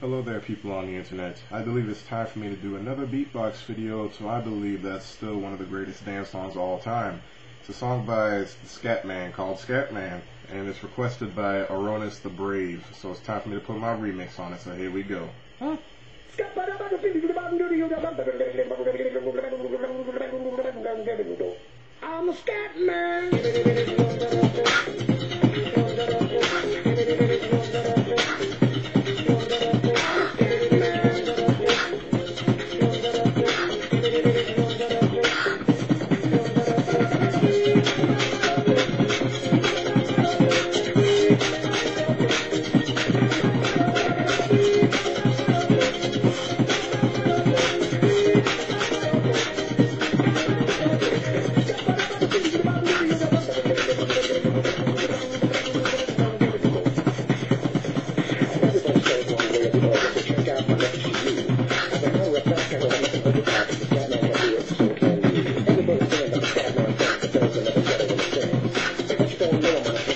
Hello there people on the internet. I believe it's time for me to do another beatbox video to I believe that's still one of the greatest dance songs of all time. It's a song by Scatman called Scatman and it's requested by Aronis the Brave. So it's time for me to put my remix on it, so here we go. Huh? I'm a Scatman.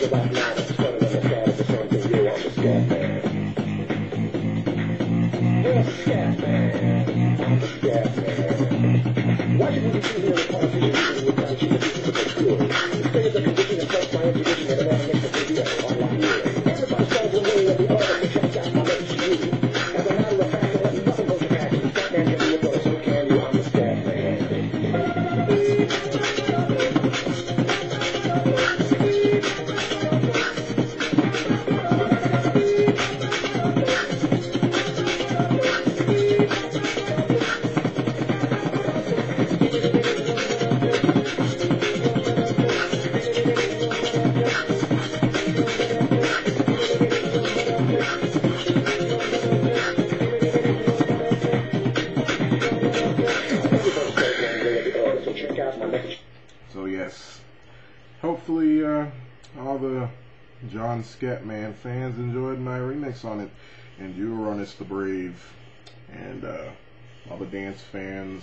was about you a scat man. I'm a scat man. Why should we be here in a to? So yes, hopefully uh, all the John Scatman fans enjoyed my remix on it, and you were on the Brave, and uh, all the dance fans.